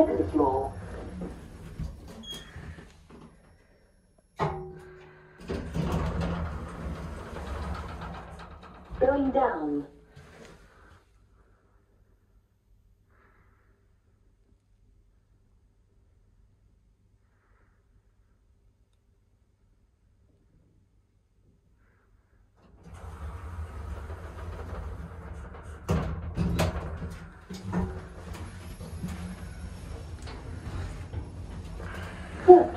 Second floor. Going down. Fort